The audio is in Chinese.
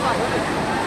话有点。